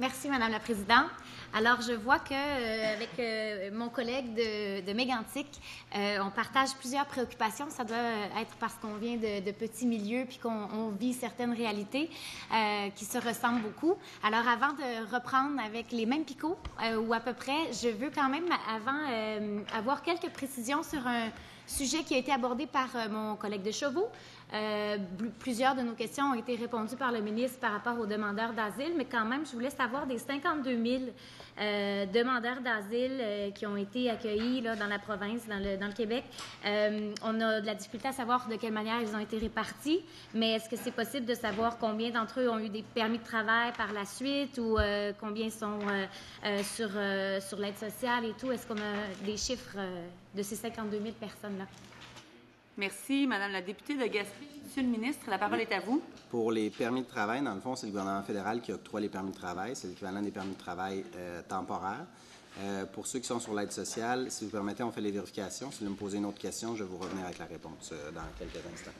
Merci, Madame la Présidente. Alors, je vois que euh, avec euh, mon collègue de, de Mégantic, euh, on partage plusieurs préoccupations. Ça doit être parce qu'on vient de, de petits milieux puis qu'on on vit certaines réalités qui se ressemblent beaucoup. Alors, avant de reprendre avec les mêmes picots ou à peu près, je veux quand même avant avoir quelques précisions sur un sujet qui a été abordé par mon collègue de Chauveau. Euh, plusieurs de nos questions ont été répondues par le ministre par rapport aux demandeurs d'asile, mais quand même, je voulais savoir des 52 000 euh, demandeurs d'asile euh, qui ont été accueillis là, dans la province, dans le, dans le Québec. On a de la difficulté à savoir de quelle manière ils ont été répartis, mais est-ce que c'est possible de savoir combien d'entre eux ont eu des permis de travail par la suite ou combien sont sur, sur l'aide sociale et tout? Est-ce qu'on a des chiffres de ces 52 000 personnes-là? Merci, Madame la députée de Gaspé. Monsieur le ministre, la parole est à vous. Pour les permis de travail, dans le fond, c'est le gouvernement fédéral qui octroie les permis de travail. C'est l'équivalent des permis de travail euh, temporaires. Euh, pour ceux qui sont sur l'aide sociale, si vous permettez, on fait les vérifications. Si vous voulez me poser une autre question, je vais vous revenir avec la réponse euh, dans quelques instants.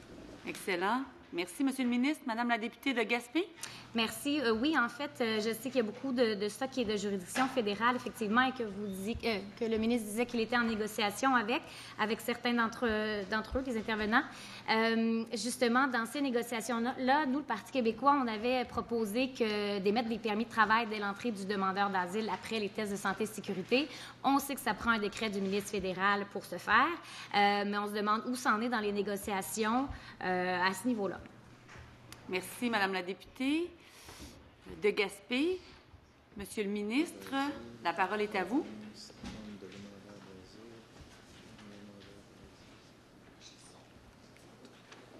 Excellent. Merci, Monsieur le ministre. Madame la députée de Gaspé? Merci. Euh, oui, en fait, euh, je sais qu'il y a beaucoup de, de ça qui est de juridiction fédérale, effectivement, et que vous disiez euh, que le ministre disait qu'il était en négociation avec, avec certains d'entre eux, les intervenants. Justement, dans ces négociations-là, là, nous, le Parti québécois, on avait proposé d'émettre des permis de travail dès l'entrée du demandeur d'asile après les tests de santé et sécurité. On sait que ça prend un décret du ministre fédéral pour se faire, mais on se demande où c'en est dans les négociations à ce niveau-là. Merci, Madame la députée de Gaspé. Monsieur le ministre, la parole est à vous.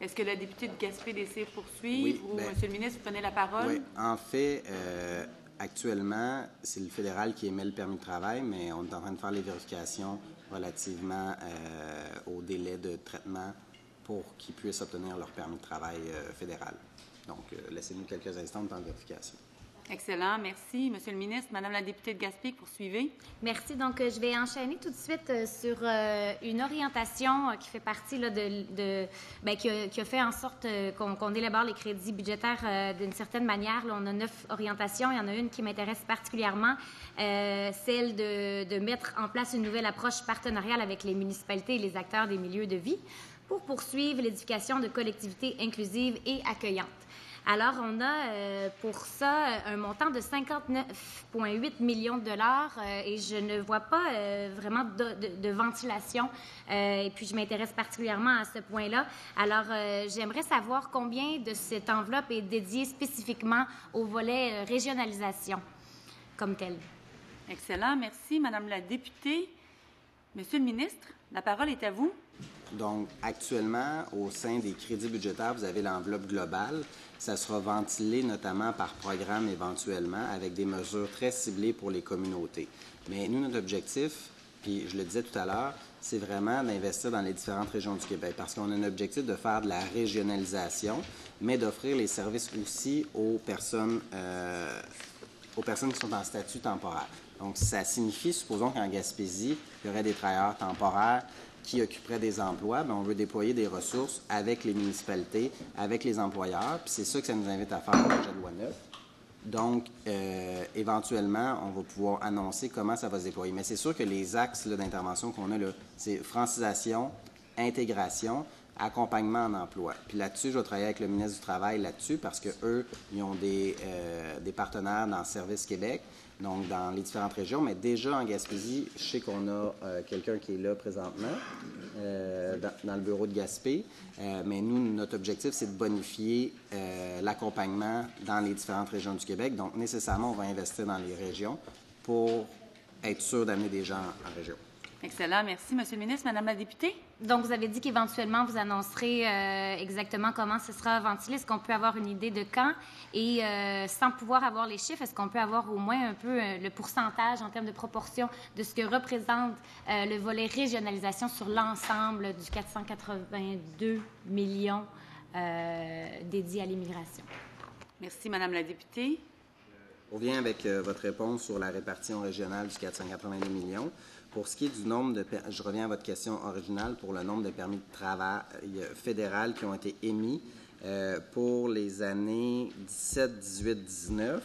Est-ce que la députée de Gaspé désire poursuivre Oui, ou, ben- Monsieur le ministre, vous prenez la parole? Oui, en fait, euh, actuellement, c'est le fédéral qui émet le permis de travail, mais on est en train de faire les vérifications relativement euh, au délai de traitement pour qu'ils puissent obtenir leur permis de travail euh, fédéral. Donc, euh, laissez-nous quelques instants de temps de vérification. Excellent. Merci, Monsieur le ministre. Madame la députée de Gaspé, poursuivez. Merci. Donc, euh, je vais enchaîner tout de suite sur euh, une orientation qui fait partie là, de, de ben, qui, a, qui a fait en sorte qu'on qu'on élabore les crédits budgétaires euh, d'une certaine manière. Là, on a neuf orientations. Il y en a une qui m'intéresse particulièrement, euh, celle de, de mettre en place une nouvelle approche partenariale avec les municipalités et les acteurs des milieux de vie pour poursuivre l'édification de collectivités inclusives et accueillantes. Alors, on a euh, pour ça un montant de 59,8 millions de dollars euh, et je ne vois pas euh, vraiment de, de- ventilation. Et puis, je m'intéresse particulièrement à ce point-là. Alors, j'aimerais savoir combien de cette enveloppe est dédiée spécifiquement au volet régionalisation comme tel. Excellent. Merci, Madame la députée. Monsieur le ministre, la parole est à vous. Donc, actuellement, au sein des crédits budgétaires, vous avez l'enveloppe globale. Ça sera ventilé notamment par programme éventuellement, avec des mesures très ciblées pour les communautés. Mais nous, notre objectif, puis je le disais tout à l'heure, c'est vraiment d'investir dans les différentes régions du Québec, parce qu'on a un objectif de faire de la régionalisation, mais d'offrir les services aussi aux personnes euh, aux personnes qui sont en statut temporaire. Donc, ça signifie, supposons qu'en Gaspésie, il y aurait des travailleurs temporaires qui occuperaient des emplois, bien, on veut déployer des ressources avec les municipalités, avec les employeurs, puis c'est ça que ça nous invite à faire le projet de loi 9. Donc, euh, éventuellement, on va pouvoir annoncer comment ça va se déployer. Mais c'est sûr que les axes d'intervention qu'on a, c'est francisation, intégration, accompagnement en emploi. Puis là-dessus, je vais travailler avec le ministre du Travail là-dessus parce que eux, ils ont des, euh, des partenaires dans Service Québec, donc dans les différentes régions. Mais déjà en Gaspésie, je sais qu'on a euh, quelqu'un qui est là présentement euh, dans, le bureau de Gaspé. Euh, mais nous, notre objectif, c'est de bonifier l'accompagnement dans les différentes régions du Québec. Donc, nécessairement, on va investir dans les régions pour être sûr d'amener des gens en région. Excellent. Merci, Monsieur le ministre. Madame la députée? Donc, vous avez dit qu'éventuellement, vous annoncerez euh, exactement comment ce sera ventilé. Est-ce qu'on peut avoir une idée de quand? Et euh, sans pouvoir avoir les chiffres, est-ce qu'on peut avoir au moins un peu euh, le pourcentage en termes de proportion de ce que représente euh, le volet régionalisation sur l'ensemble du 482 millions euh, dédiés à l'immigration? Merci, Madame la députée. On revient avec euh, votre réponse sur la répartition régionale du 482 millions. Pour ce qui est du nombre de... Je reviens à votre question originale pour le nombre de permis de travail euh, fédéral qui ont été émis. Euh, pour les années 17, 18, 19,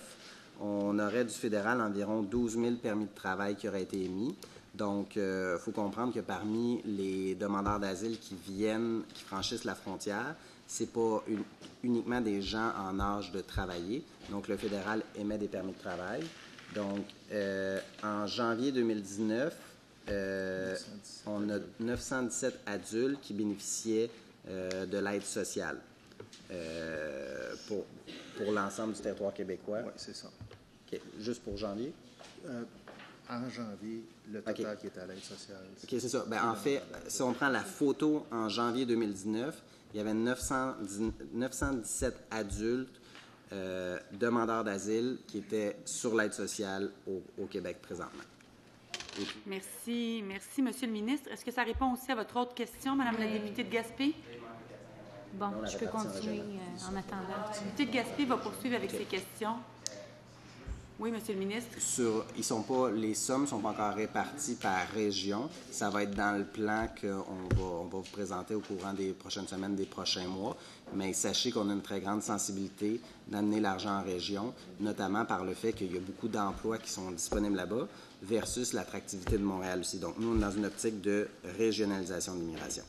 on aurait du fédéral environ 12 000 permis de travail qui auraient été émis. Donc, il faut comprendre que parmi les demandeurs d'asile qui viennent, qui franchissent la frontière, c'est pas uniquement des gens en âge de travailler. Donc, le fédéral émet des permis de travail. Donc, en janvier 2019, on a 917 adultes qui bénéficiaient de l'aide sociale pour, pour l'ensemble du territoire québécois. Oui, c'est ça. Juste pour janvier? en janvier, le total qui est à l'aide sociale. OK, c'est ça. Ben, en fait, si on prend la photo en janvier 2019, il y avait 917 adultes demandeurs d'asile qui étaient sur l'aide sociale au, Québec présentement. Merci. Merci, Monsieur le ministre. Est-ce que ça répond aussi à votre autre question, Madame la députée de Gaspé? Bon, je peux continuer en attendant. La députée de Gaspé va poursuivre avec ses questions. Oui, Monsieur le ministre. Sur, ils sont pas, les sommes ne sont pas encore réparties par région. Ça va être dans le plan qu'on va, on va vous présenter au courant des prochaines semaines, des prochains mois. Mais sachez qu'on a une très grande sensibilité d'amener l'argent en région, notamment par le fait qu'il y a beaucoup d'emplois qui sont disponibles là-bas versus l'attractivité de Montréal aussi. Donc, nous, on est dans une optique de régionalisation de l'immigration.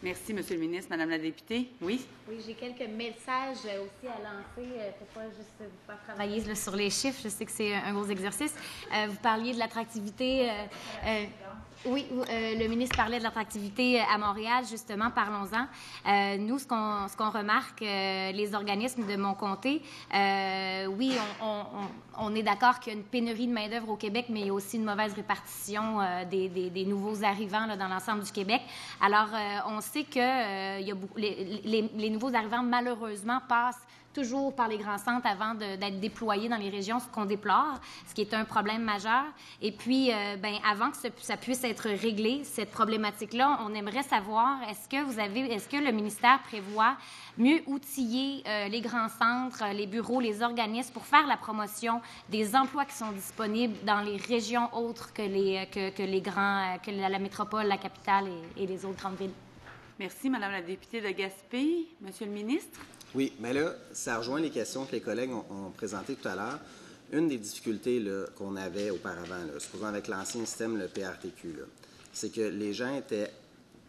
Merci, Monsieur le ministre. Madame la députée, oui? Oui, j'ai quelques messages aussi à lancer pour pas juste vous faire travailler sur les chiffres. Je sais que c'est un gros exercice. vous parliez de l'attractivité. Oui, le ministre parlait de l'attractivité à Montréal, justement, parlons-en. nous, ce qu'on, ce qu'on remarque, les organismes de mon comté, oui, on, est d'accord qu'il y a une pénurie de main-d'œuvre au Québec, mais il y a aussi une mauvaise répartition des, des, nouveaux arrivants dans l'ensemble du Québec. Alors, on sait que beaucoup, les, nouveaux arrivants, malheureusement, passent toujours par les grands centres avant d'être déployés dans les régions, ce qu'on déplore, ce qui est un problème majeur. Et puis, euh, ben, avant que ça puisse être réglé, cette problématique-là, on aimerait savoir, est-ce que vous avez, est-ce que le ministère prévoit mieux outiller euh, les grands centres, les bureaux, les organismes pour faire la promotion des emplois qui sont disponibles dans les régions autres que les, les grands, que la, métropole, la capitale et les autres grandes villes? Merci, Madame la députée de Gaspé. Monsieur le ministre? Oui, mais là, ça rejoint les questions que les collègues ont, présentées tout à l'heure. Une des difficultés qu'on avait auparavant, là, supposons avec l'ancien système, le PRTQ, c'est que les gens étaient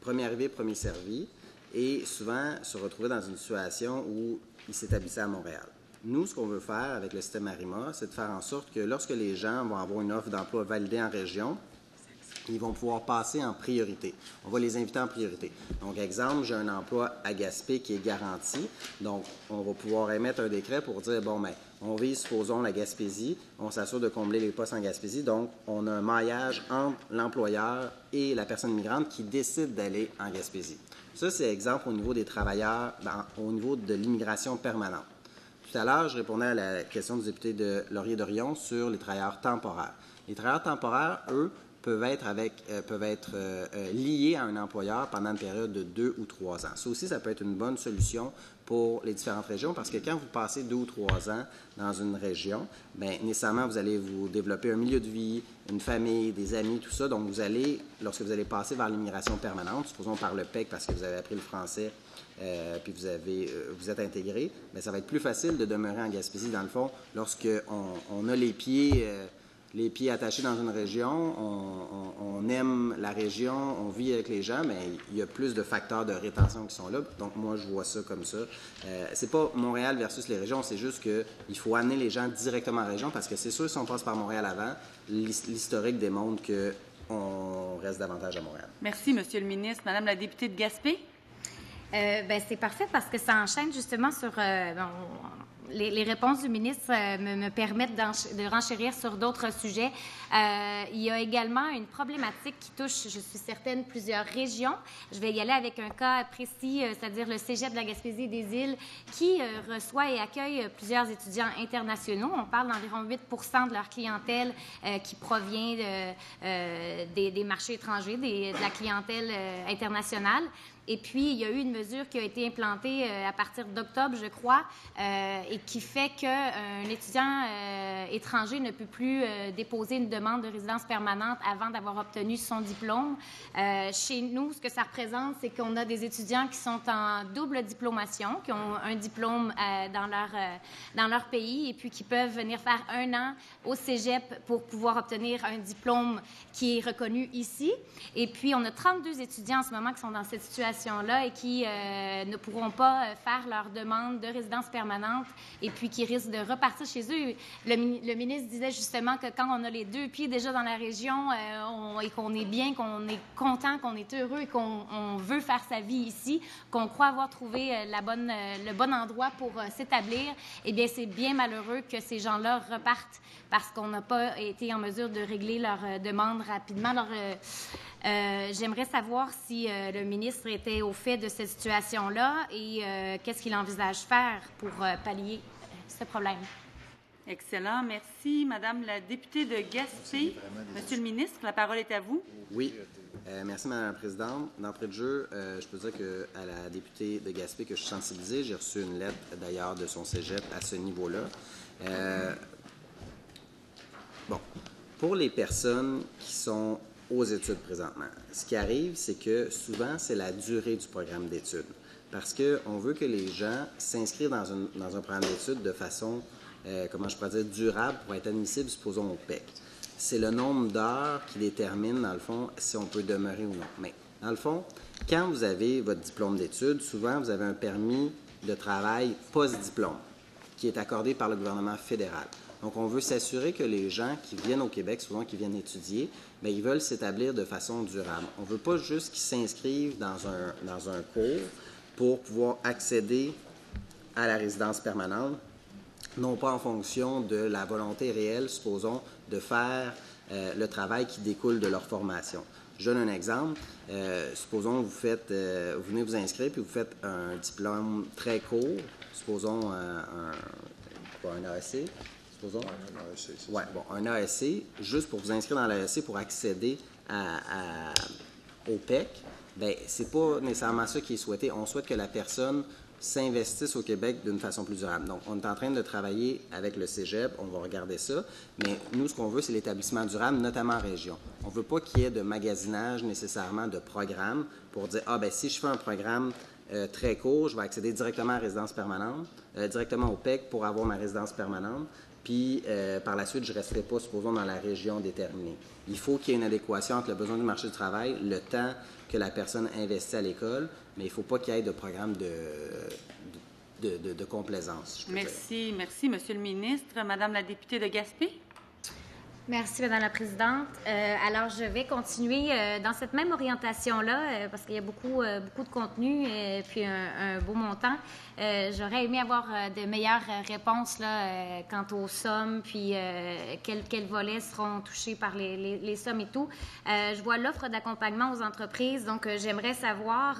premier arrivé, premier servi, et souvent se retrouvaient dans une situation où ils s'établissaient à Montréal. Nous, ce qu'on veut faire avec le système ARIMA, c'est de faire en sorte que lorsque les gens vont avoir une offre d'emploi validée en région, ils vont pouvoir passer en priorité. On va les inviter en priorité. Donc, exemple, j'ai un emploi à Gaspé qui est garanti. Donc, on va pouvoir émettre un décret pour dire, bon, ben, on vise, supposons, la Gaspésie. On s'assure de combler les postes en Gaspésie. Donc, on a un maillage entre l'employeur et la personne migrante qui décide d'aller en Gaspésie. Ça, c'est exemple au niveau des travailleurs, au niveau de l'immigration permanente. Tout à l'heure, je répondais à la question du député de Laurier-Dorion sur les travailleurs temporaires. Les travailleurs temporaires, eux, peuvent être, euh, euh, euh, liés à un employeur pendant une période de deux ou trois ans. Ça aussi, ça peut être une bonne solution pour les différentes régions parce que quand vous passez deux ou trois ans dans une région, bien, nécessairement, vous allez vous développer un milieu de vie, une famille, des amis, tout ça. Donc, vous allez, lorsque vous allez passer vers l'immigration permanente, supposons par le PEC parce que vous avez appris le français, puis vous, avez, êtes intégré, bien, ça va être plus facile de demeurer en Gaspésie, dans le fond, lorsque on, a les pieds les pieds attachés dans une région, on, aime la région, on vit avec les gens, mais il y a plus de facteurs de rétention qui sont là. Donc moi, je vois ça comme ça. Euh, c'est pas Montréal versus les régions, c'est juste qu'il faut amener les gens directement en région parce que c'est sûr, si on passe par Montréal avant, l'historique démontre qu'on reste davantage à Montréal. Merci, Monsieur le ministre. Madame la députée de Gaspé? Euh, ben, c'est parfait parce que ça enchaîne justement sur. Euh, les, réponses du ministre euh, me, permettent de renchérir sur d'autres sujets. Euh, il y a également une problématique qui touche, je suis certaine, plusieurs régions. Je vais y aller avec un cas précis, euh, c'est-à-dire le Cégep de la Gaspésie des îles, qui reçoit et accueille plusieurs étudiants internationaux. On parle d'environ 8% de leur clientèle qui provient des, marchés étrangers, de la clientèle internationale. Et puis, il y a eu une mesure qui a été implantée à partir d'octobre, je crois, qui fait qu'un étudiant euh, étranger ne peut plus déposer une demande de résidence permanente avant d'avoir obtenu son diplôme. chez nous, ce que ça représente, c'est qu'on a des étudiants qui sont en double diplomation, qui ont un diplôme dans, leur, dans leur pays et puis qui peuvent venir faire un an au cégep pour pouvoir obtenir un diplôme qui est reconnu ici. Et puis, on a 32 étudiants en ce moment qui sont dans cette situation-là et qui ne pourront pas faire leur demande de résidence permanente et puis qui risquent de repartir chez eux. Le, ministre disait justement que quand on a les deux pieds déjà dans la région euh, et qu'on est bien, qu'on est content, qu'on est heureux et qu'on veut faire sa vie ici, qu'on croit avoir trouvé euh, la bonne, euh, le bon endroit pour s'établir, eh bien, c'est bien malheureux que ces gens-là repartent parce qu'on n'a pas été en mesure de régler leurs demandes rapidement. Alors, j'aimerais savoir si le ministre était au fait de cette situation-là et qu'est-ce qu'il envisage faire pour pallier ce problème? Excellent. Merci, Madame la députée de Gaspé. Monsieur le ministre, la parole est à vous. Oui. Euh, merci, Madame la Présidente. D'entrée de jeu, euh, je peux dire que, à la députée de Gaspé que je suis sensibilisée. J'ai reçu une lettre, d'ailleurs, de son cégep à ce niveau-là. Euh, bon. Pour les personnes qui sont aux études présentement, ce qui arrive, c'est que souvent, c'est la durée du programme d'études parce qu'on veut que les gens s'inscrivent dans, un programme d'études de façon, euh, comment je pourrais dire, durable pour être admissible, supposons, au PEC. C'est le nombre d'heures qui détermine, dans le fond, si on peut demeurer ou non. Mais, dans le fond, quand vous avez votre diplôme d'études, souvent, vous avez un permis de travail post-diplôme qui est accordé par le gouvernement fédéral. Donc, on veut s'assurer que les gens qui viennent au Québec, souvent qui viennent étudier, bien, ils veulent s'établir de façon durable. On ne veut pas juste qu'ils s'inscrivent dans un, dans un cours, pour pouvoir accéder à la résidence permanente, non pas en fonction de la volonté réelle, supposons, de faire euh, le travail qui découle de leur formation. Je donne un exemple. Euh, supposons vous faites, euh, vous venez vous inscrire puis vous faites un diplôme très court, supposons un, un. Ouais, bon, un ASC, juste pour vous inscrire dans l'ASC pour accéder à, au PEC. Bien, c'est pas nécessairement ça qui est souhaité. On souhaite que la personne s'investisse au Québec d'une façon plus durable. Donc, on est en train de travailler avec le Cégep, on va regarder ça, mais nous, ce qu'on veut, c'est l'établissement durable, notamment en région. On ne veut pas qu'il y ait de magasinage nécessairement de programmes pour dire, ah ben si je fais un programme euh, très court, je vais accéder directement à résidence permanente, euh, directement au PEC pour avoir ma résidence permanente, puis euh, par la suite, je ne resterai pas, supposons, dans la région déterminée. Il faut qu'il y ait une adéquation entre le besoin du marché du travail, le temps que la personne investit à l'école, mais il ne faut pas qu'il y ait de programme de, complaisance. Merci, merci, Monsieur le ministre. Madame la députée de Gaspé? Merci, Madame la Présidente. Euh, alors, je vais continuer euh, dans cette même orientation-là, euh, parce qu'il y a beaucoup, beaucoup de contenu et puis un, beau montant. J'aurais aimé avoir de meilleures réponses là, quant aux sommes, puis quels, quels, volets seront touchés par les, les, sommes et tout. je vois l'offre d'accompagnement aux entreprises, donc j'aimerais savoir,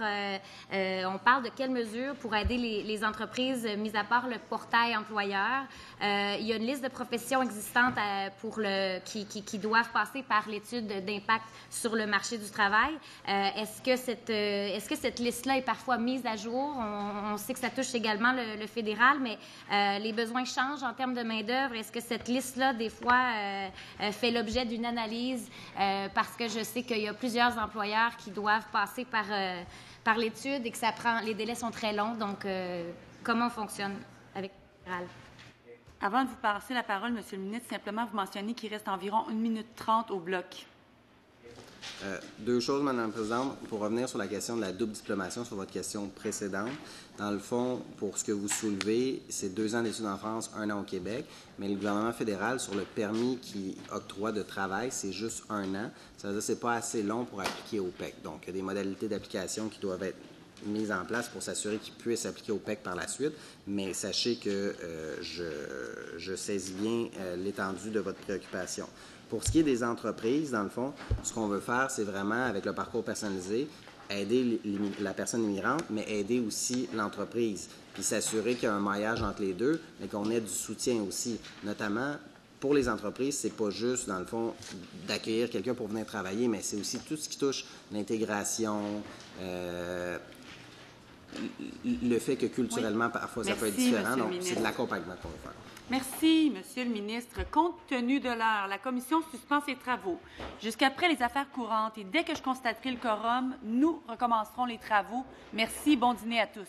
on parle de quelles mesures pour aider les, les, entreprises, mis à part le portail employeur. il y a une liste de professions existantes pour le qui, doivent passer par l'étude d'impact sur le marché du travail. Euh, est-ce que cette, euh, est-ce que cette liste-là est parfois mise à jour? On, sait que ça touche également le, fédéral, mais euh, les besoins changent en termes de main-d'œuvre. Est-ce que cette liste-là, des fois, fait l'objet d'une analyse? parce que je sais qu'il y a plusieurs employeurs qui doivent passer par, par l'étude et que ça prend, les délais sont très longs. Donc, comment on fonctionne avec le fédéral? Avant de vous passer la parole, Monsieur le ministre, simplement vous mentionnez qu'il reste environ une minute trente au bloc. Euh, deux choses, Madame la Présidente. Pour revenir sur la question de la double diplomation, sur votre question précédente, dans le fond, pour ce que vous soulevez, c'est deux ans d'études en France, un an au Québec, mais le gouvernement fédéral, sur le permis qui octroie de travail, c'est juste un an. Ça veut dire que ce n'est pas assez long pour appliquer au PEC. Donc, il y a des modalités d'application qui doivent être mise en place pour s'assurer qu'il puisse s'appliquer au PEC par la suite. Mais sachez que euh, je, saisis bien euh, l'étendue de votre préoccupation. Pour ce qui est des entreprises, dans le fond, ce qu'on veut faire, c'est vraiment, avec le parcours personnalisé, aider la personne immigrante, mais aider aussi l'entreprise, puis s'assurer qu'il y a un maillage entre les deux, mais qu'on ait du soutien aussi, notamment pour les entreprises, c'est pas juste, dans le fond, d'accueillir quelqu'un pour venir travailler, mais c'est aussi tout ce qui touche l'intégration, euh, le fait que culturellement, parfois, ça peut être différent. Monsieur Donc, c'est de l'accompagnement qu'on va faire. Merci, Monsieur le ministre. Compte tenu de l'heure, la commission suspend ses travaux jusqu'après les affaires courantes et dès que je constaterai le quorum, nous recommencerons les travaux. Merci. Bon dîner à tous.